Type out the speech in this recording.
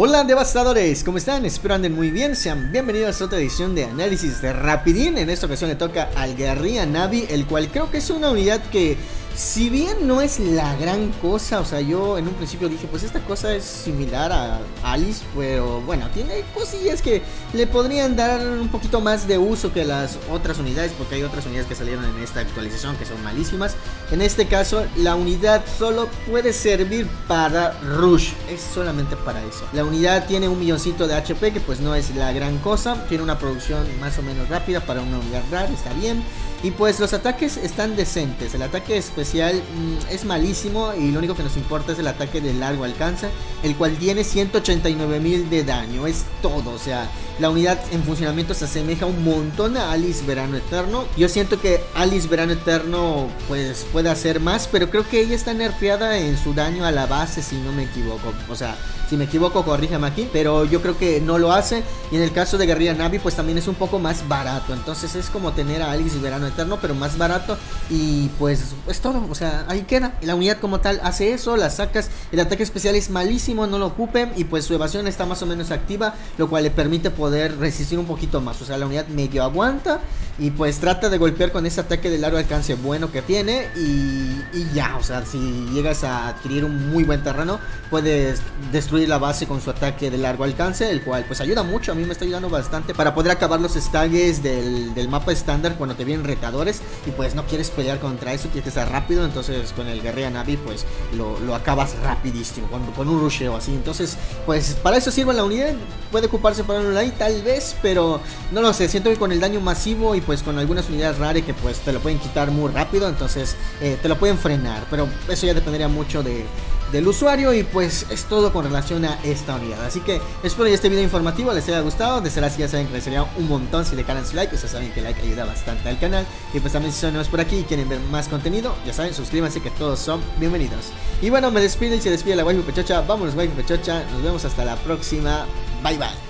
Hola devastadores, ¿cómo están? Espero anden muy bien, sean bienvenidos a otra edición de análisis de Rapidín. En esta ocasión le toca al Guerrilla Navi, el cual creo que es una unidad que si bien no es la gran cosa, o sea, yo en un principio dije, pues esta cosa es similar a Alice, pero bueno, tiene cosillas que le podrían dar un poquito más de uso que las otras unidades, porque hay otras unidades que salieron en esta actualización que son malísimas. En este caso, la unidad solo puede servir para Rush, es solamente para eso. La unidad tiene un milloncito de HP, que pues no es la gran cosa, tiene una producción más o menos rápida para una unidad rara, está bien. Y pues los ataques están decentes. El ataque especial mm, es malísimo y lo único que nos importa es el ataque de largo alcance, el cual tiene 189 mil de daño. Es todo, o sea, la unidad en funcionamiento se asemeja un montón a Alice Verano Eterno. Yo siento que Alice Verano Eterno pues puede hacer más, pero creo que ella está nerfeada en su daño a la base si no me equivoco. O sea, si me equivoco, corríjame aquí. Pero yo creo que no lo hace. Y en el caso de Guerrilla Navi, pues también es un poco más barato. Entonces es como tener a Alice Verano Eterno, pero más barato. Y pues es todo. O sea, ahí queda. La unidad como tal hace eso, la sacas. El ataque especial es malísimo, no lo ocupen. Y pues su evasión está más o menos activa, lo cual le permite poder resistir un poquito más. O sea, la unidad medio aguanta. Y pues trata de golpear con ese ataque de largo alcance bueno que tiene. Y, ya, o sea, si llegas a adquirir un muy buen terreno, puedes destruir la base con su ataque de largo alcance, el cual pues ayuda mucho, a mí me está ayudando bastante para poder acabar los stages del, del mapa estándar cuando te vienen retadores y pues no quieres pelear contra eso, quieres sea rápido, entonces con el Guerrilla Navi pues lo, lo acabas rapidísimo, con, con, un rusheo así, entonces pues para eso sirve la unidad, puede ocuparse para un online tal vez, pero no lo sé, siento que con el daño masivo y pues con algunas unidades raras que pues te lo pueden quitar muy rápido, entonces eh, te lo pueden frenar, pero eso ya dependería mucho de, del usuario y pues es todo con relación a esta unidad. Así que espero que este video informativo les haya gustado. De ser así ya saben que les sería un montón si dejaran su like. Ustedes saben que el like ayuda bastante al canal. Y pues también si son nuevos por aquí y quieren ver más contenido, ya saben, suscríbanse que todos son bienvenidos. Y bueno, me despido y se despide la waifu pechocha. Vámonos waifu pechocha. Nos vemos hasta la próxima. Bye bye.